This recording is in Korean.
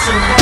survive.